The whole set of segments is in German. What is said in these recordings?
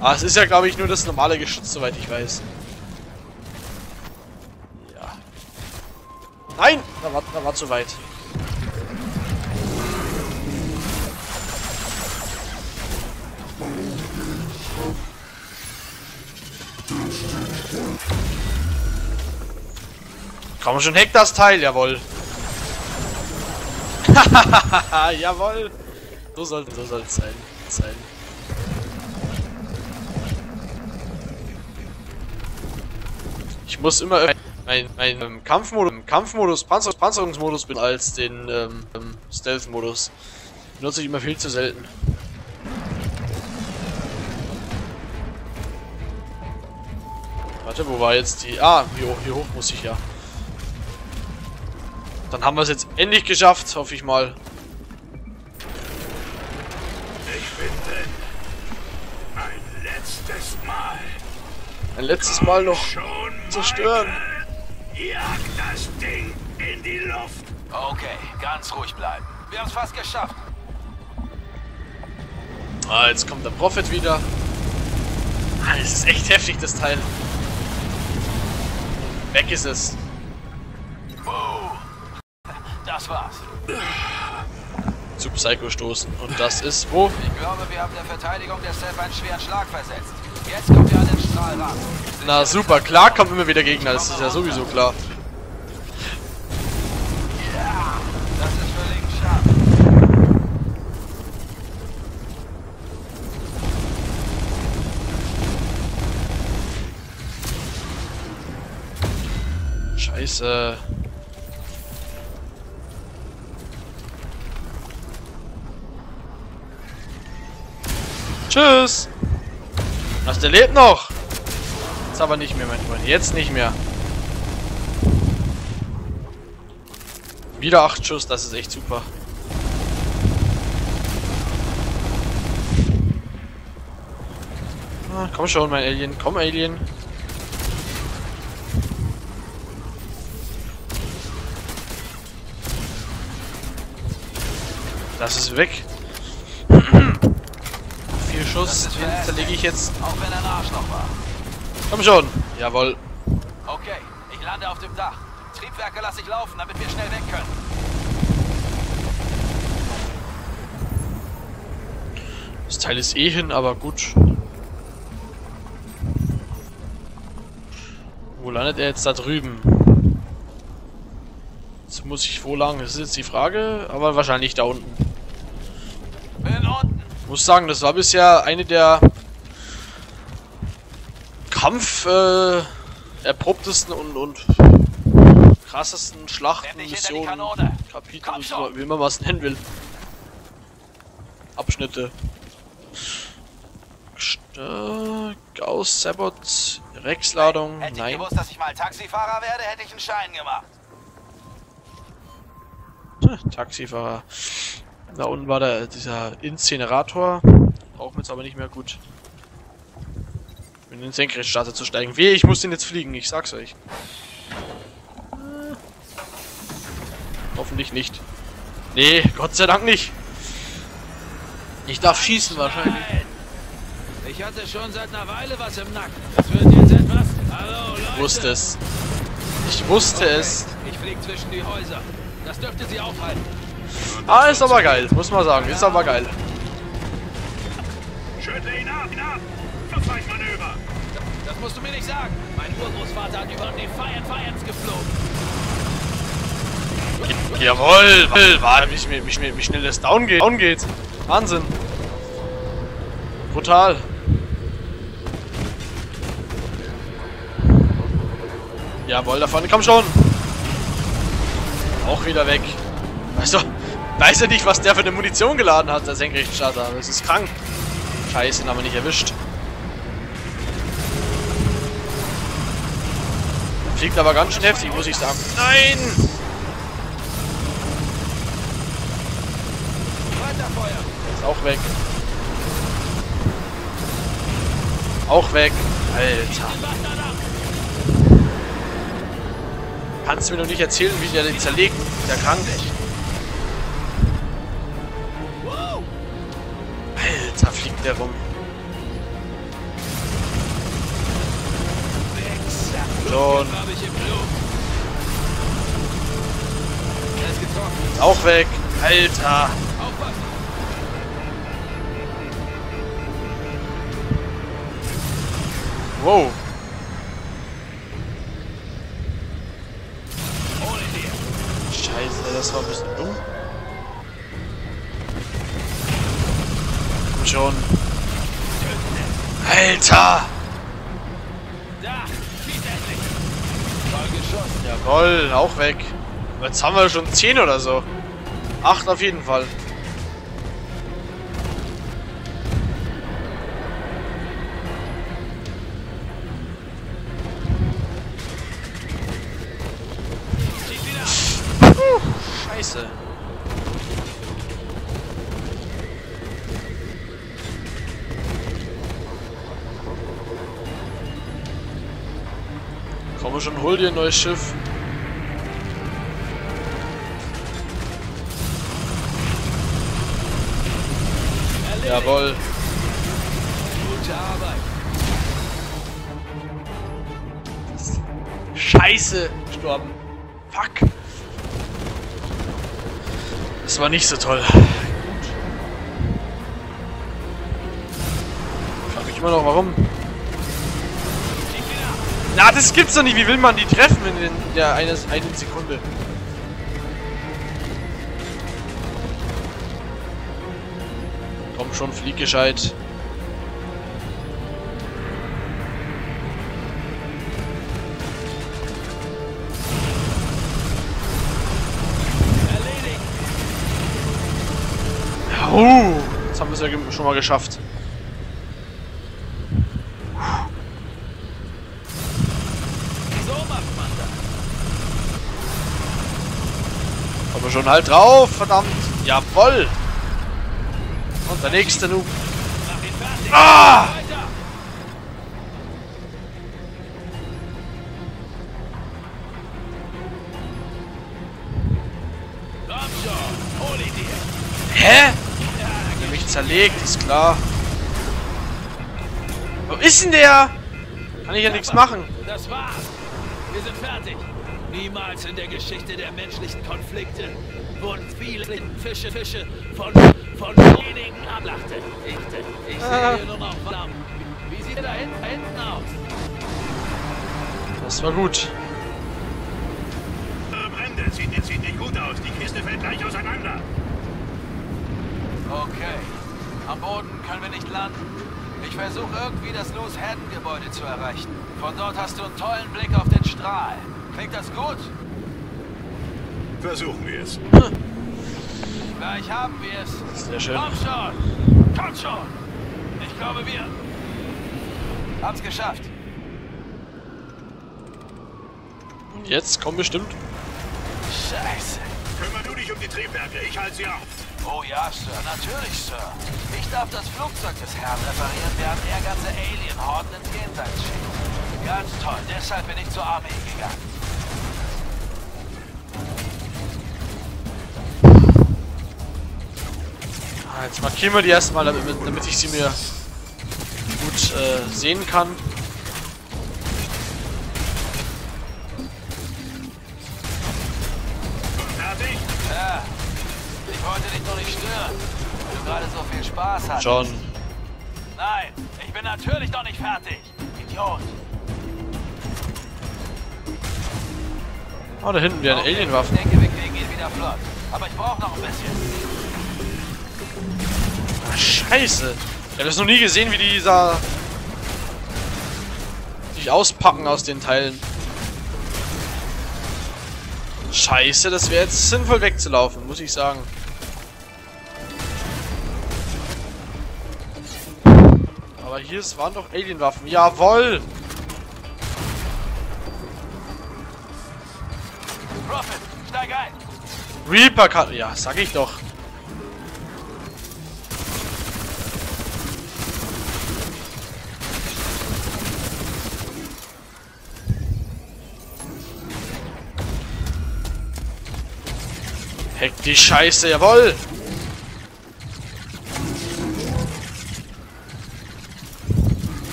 Ah, es ist ja, glaube ich, nur das normale Geschütz, soweit ich weiß. Ja. Nein! Da war, da war zu weit. Komm schon, hack das Teil, jawohl. jawohl. So soll so es sein. sein. Ich muss immer mein, mein ähm, Kampfmodus, Kampfmodus, Panzer, Panzerungsmodus bin als den ähm, ähm, Stealth-Modus. Benutze ich immer viel zu selten. Warte, wo war jetzt die... Ah, hier, hier hoch muss ich ja. Dann haben wir es jetzt endlich geschafft, hoffe ich mal. Ich finde ein letztes Mal. Ein letztes Mal noch zerstören. Jag das Ding in die Luft. Okay, ganz ruhig bleiben. Wir haben es fast geschafft. Ah, jetzt kommt der Prophet wieder. Ah, das ist echt heftig, das Teil. Weg ist es. Das war's. Zu Psycho stoßen. Und das ist wo? Ich glaube, wir haben der Verteidigung der Self einen schweren Schlag versetzt. Jetzt kommt ihr an den Strahl ran. Na super, klar kommt immer wieder Gegner, das ist ja sowieso klar. Scheiße. Tschüss. Was, der lebt noch? Jetzt aber nicht mehr, mein Freund. Jetzt nicht mehr. Wieder 8 Schuss, das ist echt super. Ah, komm schon, mein Alien. Komm, Alien. Das ist weg. Schuss, den zerlege ich jetzt. Auch wenn er ein Arschloch war. Komm schon. Jawohl. Okay, ich lande auf dem Dach. Triebwerke lasse ich laufen, damit wir schnell weg können. Das Teil ist eh hin, aber gut. Wo landet er jetzt da drüben? Jetzt muss ich wo lang? Das ist jetzt die Frage, aber wahrscheinlich da unten. Ich muss sagen, das war bisher eine der Kampf äh, erprobtesten und, und krassesten Schlachten, Missionen. Kapitel, wie man was nennen will. Abschnitte. Gauss, Sabot, Rexladung, Hätte ich nein. gewusst, dass ich mal Taxifahrer werde, hätte ich einen Schein gemacht. Taxifahrer. Da unten war der, dieser Incinerator. Brauchen wir jetzt aber nicht mehr gut. In den Senkrechtstarter zu steigen. Wehe, ich muss den jetzt fliegen, ich sag's euch. Hoffentlich nicht. Nee, Gott sei Dank nicht. Ich darf schießen wahrscheinlich. Ich hatte schon seit einer Weile was im Nacken. Das wird jetzt etwas. Hallo, Leute. Ich wusste es. Ich wusste es. Ich flieg zwischen die Häuser. Das dürfte sie aufhalten. Ah, ist aber geil, muss man sagen. Ist aber geil. Schüttle ihn ab, ihn ab. Verfeindmanöver. Das musst du mir nicht sagen. Mein Urgroßvater hat über die Fire Fires geflogen. Jawohl, jawohl. Warte, wie, schnell- wie, schnell- wie schnell das down geht. Down geht. Wahnsinn. Brutal. Jawohl, da vorne, komm schon. Auch wieder weg. Weißt du, weiß er nicht, was der für eine Munition geladen hat, der Senkrechtstarter. Das ist krank. Scheiße, ihn haben wir nicht erwischt. Fliegt aber ganz schön heftig, muss ich sagen. Nein! Ist auch weg. Auch weg. Alter. Kannst du mir noch nicht erzählen, wie der den zerlegt? Der krank. Wow. Der rum. Schon. Auch weg. Alter. Wow. Alter. Da. Jawoll, auch weg. Jetzt haben wir schon 10 oder so. 8 auf jeden Fall. Scheiße. Komm schon, hol dir ein neues Schiff. Jawohl. Gute Arbeit. Scheiße. Gestorben. Fuck. Das war nicht so toll. Frag mich immer noch, warum. Na, das gibt's doch nicht. Wie will man die treffen in der eines, einen Sekunde? Komm schon, flieg gescheit. Oh, jetzt haben wir es ja schon mal geschafft. So macht man das. Kommen wir schon halt drauf, verdammt. Jawoll. Und der nächste Noob. Ah! Hä? Der mich zerlegt, ist klar. Wo ist denn der? Kann ich ja nichts machen. Das war's. Wir sind fertig. Niemals in der Geschichte der menschlichen Konflikte wurden viele Fische, Fische von, von wenigen ablachten. Ich, ich Ah. sehe hier nur noch Flammen. Wie sieht er da hinten, da hinten aus? Das war gut. Brände. Sieht, sieht nicht gut aus. Die Kiste fällt gleich auseinander. Okay. Am Boden können wir nicht landen. Ich versuche irgendwie das Los-Haddon-Gebäude zu erreichen. Von dort hast du einen tollen Blick auf den Strahl. Klingt das gut? Versuchen wir es. Gleich haben wir es. Sehr schön. Komm schon! Komm schon! Ich glaube, wir haben's geschafft. Und jetzt kommt bestimmt. Scheiße. Kümmer du dich um die Triebwerke. Ich halte sie auf. Oh ja, Sir, natürlich, Sir. Ich darf das Flugzeug des Herrn reparieren, während er ganze Alien-Horden ins Jenseits schickt. Ganz toll, deshalb bin ich zur Armee gegangen. Jetzt markieren wir die erstmal, damit, damit ich sie mir gut äh, sehen kann. Ja, ich wollte dich nur nicht stören, weil du gerade so viel Spaß hast. John. Nein, ich bin natürlich noch nicht fertig. Idiot. Oh, da hinten wieder eine Okay, Alienwaffe. Ich denke, wir kriegen ihn wieder flott. Aber ich brauche noch ein bisschen. Scheiße. Ich habe das noch nie gesehen, wie dieser... sich auspacken aus den Teilen. Scheiße, das wäre jetzt sinnvoll wegzulaufen, muss ich sagen. Aber hier es waren doch Alienwaffen. Jawoll! Prophet, steig ein. Reaper kann... Ja, sag ich doch. Die Scheiße, jawoll!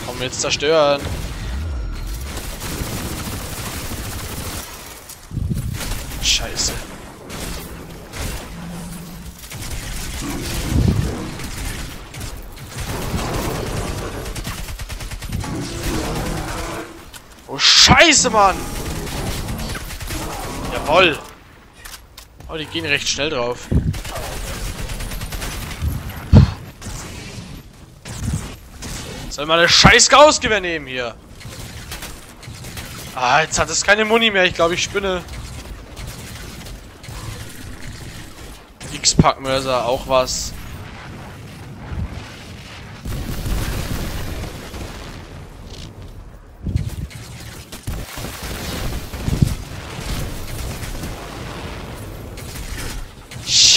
Komm, jetzt zerstören. Scheiße. Oh, Scheiße, Mann! Jawoll! Oh, die gehen recht schnell drauf. Soll mal eine scheiß Gauss nehmen hier. Ah, jetzt hat es keine Muni mehr. Ich glaube, ich spinne. X-Pack-Mörser, auch was.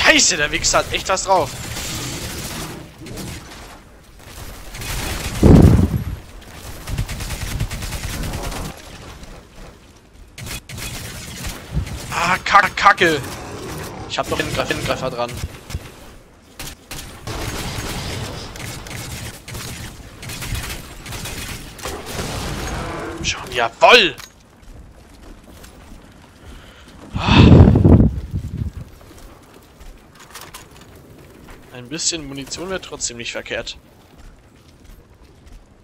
Scheiße, der Wichser hat echt was drauf. Ah, Kack, Kacke. Ich hab noch einen Grafengreifer dran. Schon, jawoll! Ein bisschen Munition wäre trotzdem nicht verkehrt.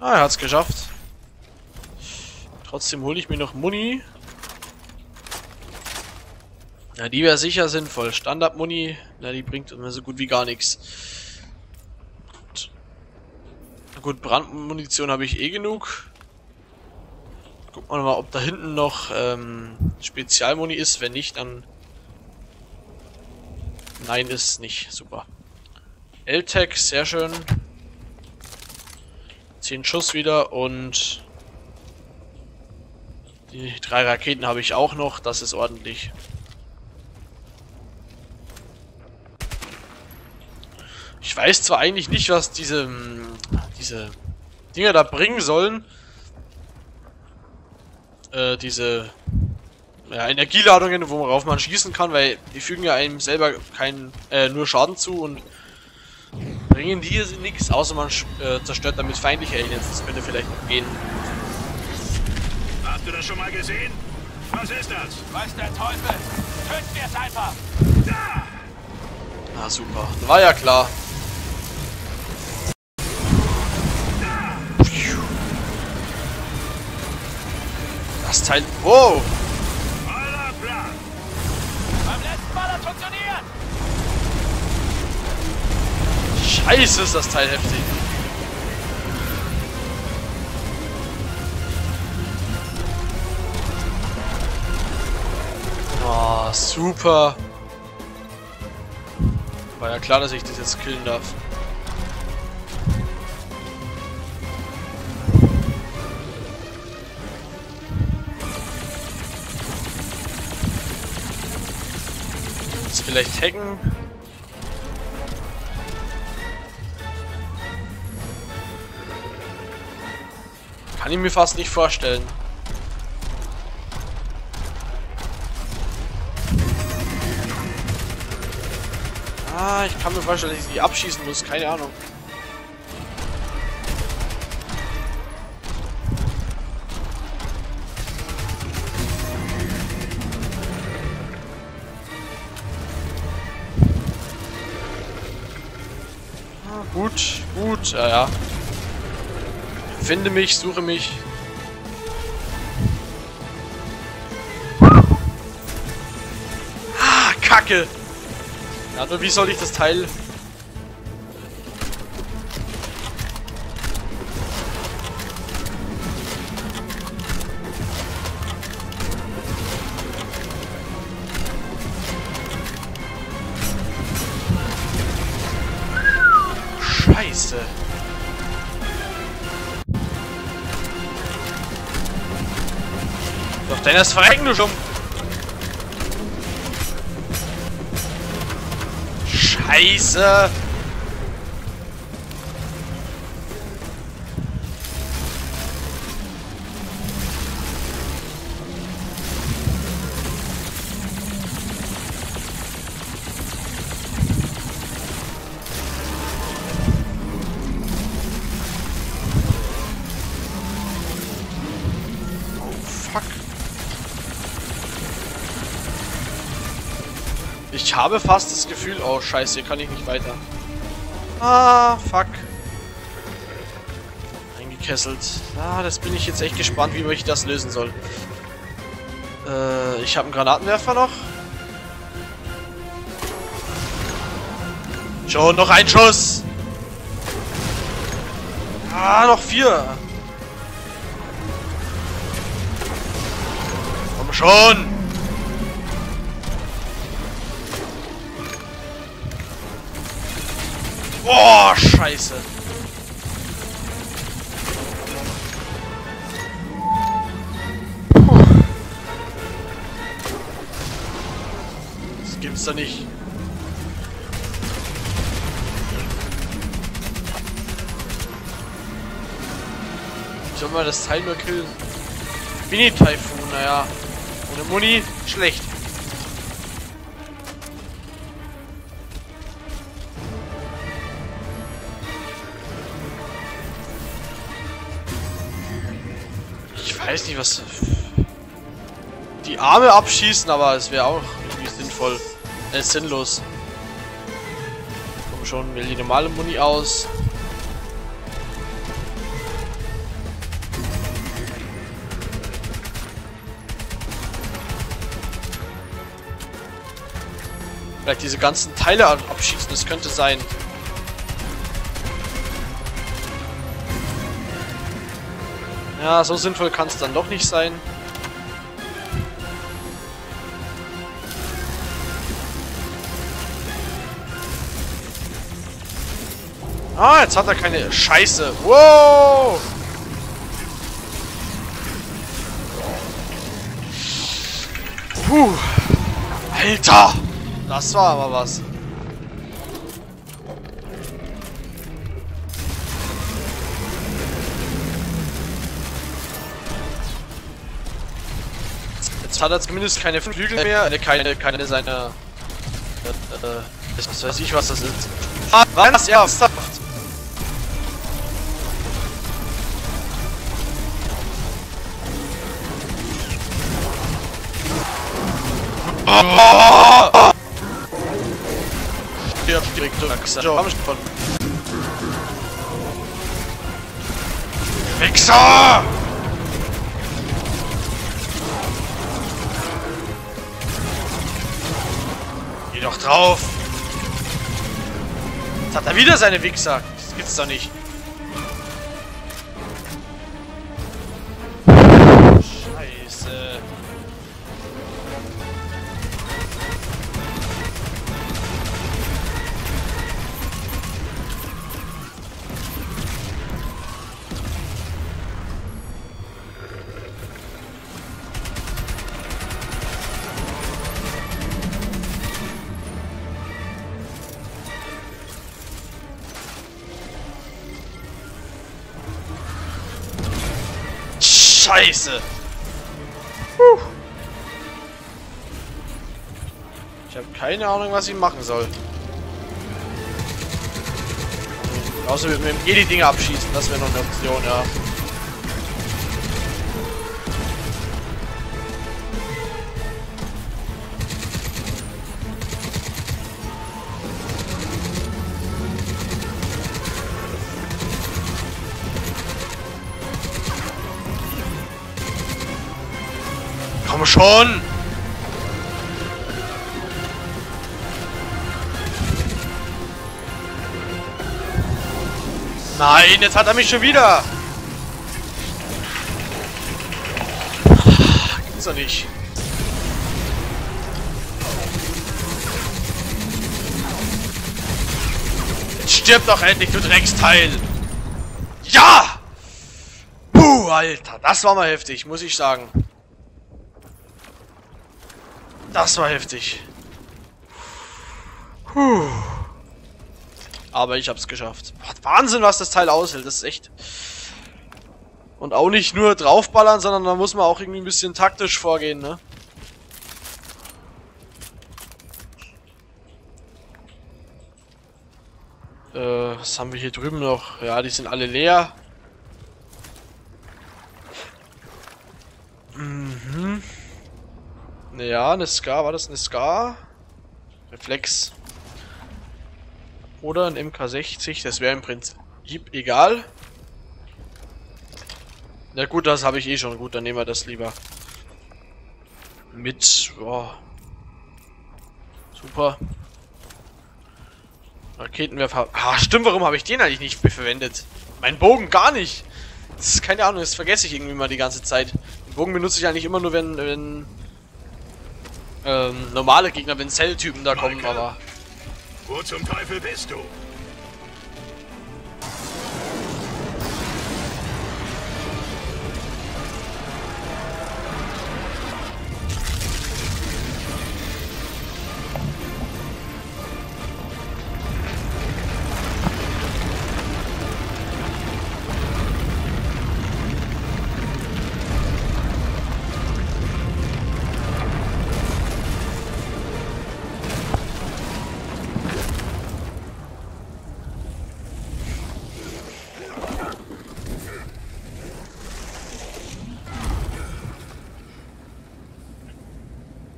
Ah, er hat's geschafft. Trotzdem hole ich mir noch Muni. Ja, die wäre sicher sinnvoll. Standard-Muni, na, die bringt mir so gut wie gar nichts. Na gut, Brandmunition habe ich eh genug. Gucken wir mal, ob da hinten noch ähm, Spezialmuni ist. Wenn nicht, dann... Nein, ist nicht. Super. L-Tech, sehr schön. 10 Schuss wieder und... Die drei Raketen habe ich auch noch. Das ist ordentlich. Ich weiß zwar eigentlich nicht, was diese, diese Dinger da bringen sollen. Äh, diese ja, Energieladungen, worauf man schießen kann, weil die fügen ja einem selber keinen, äh, nur Schaden zu und bringen die nichts, außer man äh, zerstört damit feindliche Aliens. Das könnte vielleicht noch gehen. Hast du das schon mal gesehen? Was ist das? Weiß der Teufel! Töten wir es einfach! Da! Ah, super. War ja klar. Das Teil... Wow! Scheiße, ist das Teil heftig. Oh, super. War ja klar, dass ich das jetzt killen darf. Jetzt vielleicht hacken. Kann ich mir fast nicht vorstellen. Ah, ich kann mir vorstellen, dass ich die abschießen muss. Keine Ahnung. Ah, gut, gut, ja, ja. Finde mich, suche mich. Ah, Kacke! Nur wie soll ich das Teil... Scheiße. Denn das Verrecken, schon. Scheiße! Ich habe fast das Gefühl, oh scheiße, hier kann ich nicht weiter. Ah, fuck. Eingekesselt. Ah, das bin ich jetzt echt gespannt, wie ich das lösen soll. Äh, ich habe einen Granatenwerfer noch. Schon, noch ein Schuss! Ah, noch vier! Komm schon! Boah, scheiße. Das gibt's doch nicht. Ich soll mal das Teil nur killen. Mini-Typhoon, naja. Ohne Muni, schlecht. Weiß nicht, was... Die Arme abschießen, aber es wäre auch irgendwie sinnvoll. Äh, sinnlos. Komm schon, wähle die normale Muni aus. Vielleicht diese ganzen Teile abschießen, das könnte sein. Ja, so sinnvoll kann es dann doch nicht sein. Ah, jetzt hat er keine Scheiße. Wow! Puh. Alter! Das war aber was. Hat er zumindest keine Flügel mehr, äh, keine, keine seine... Äh, äh, weiß ich, was das ist. Ah, was? Ernsthaft? Oh! Stirb direkt. Komm schon. Wichser! Doch drauf! Jetzt hat er wieder seine Wichser. Das gibt's doch nicht. Scheiße! Puh. Ich habe keine Ahnung, was ich machen soll. Außer mit dem Dinge abschießen, das wäre noch eine Option, ja. Schon! Nein, jetzt hat er mich schon wieder! Gibt's doch nicht. Jetzt stirb doch endlich, du Drecksteil! Ja! Puh, Alter, das war mal heftig, muss ich sagen. Das war heftig. Puh. Aber ich hab's geschafft. Wahnsinn, was das Teil aushält. Das ist echt... Und auch nicht nur draufballern, sondern da muss man auch irgendwie ein bisschen taktisch vorgehen, ne? Äh, was haben wir hier drüben noch? Ja, die sind alle leer. Mhm. Ja, eine Scar. War das eine Scar? Reflex. Oder ein MK60, das wäre im Prinzip egal. Na gut, das habe ich eh schon. Gut, dann nehmen wir das lieber. Mit, boah. Super. Raketenwerfer. Ah, stimmt, warum habe ich den eigentlich nicht verwendet? Mein Bogen gar nicht. Das ist keine Ahnung, das vergesse ich irgendwie mal die ganze Zeit. Den Bogen benutze ich eigentlich immer nur, wenn, wenn ähm, normale Gegner, wenn Zelltypen da kommen, aber. Wo zum Teufel bist du?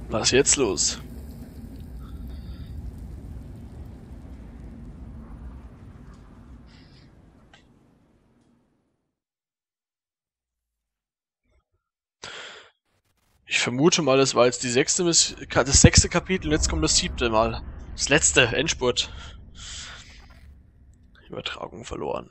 Was jetzt los? Ich vermute mal, das war jetzt die sechste das sechste Kapitel und jetzt kommt das siebte Mal. Das letzte, Endspurt. Übertragung verloren.